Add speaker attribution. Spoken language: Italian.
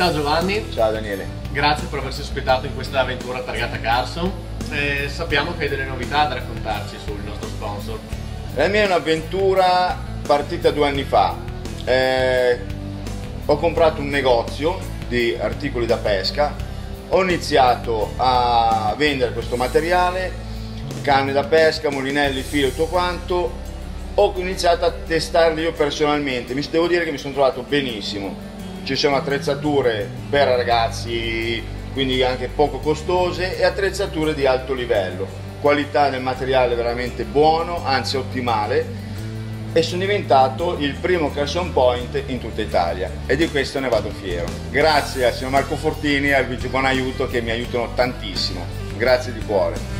Speaker 1: Ciao Giovanni.
Speaker 2: Ciao Daniele.
Speaker 1: Grazie per averci ospitato in questa avventura targata Carson. Eh, sappiamo che hai delle novità da raccontarci sul nostro sponsor.
Speaker 2: La mia è un'avventura partita due anni fa. Eh, ho comprato un negozio di articoli da pesca, ho iniziato a vendere questo materiale, canne da pesca, molinelli, filo e tutto quanto. Ho iniziato a testarli io personalmente, mi devo dire che mi sono trovato benissimo ci sono attrezzature per ragazzi quindi anche poco costose e attrezzature di alto livello. Qualità del materiale veramente buono anzi ottimale e sono diventato il primo Carson Point in tutta Italia. E di questo ne vado fiero. Grazie al signor Marco Fortini e al Vigio Buon Aiuto che mi aiutano tantissimo. Grazie di cuore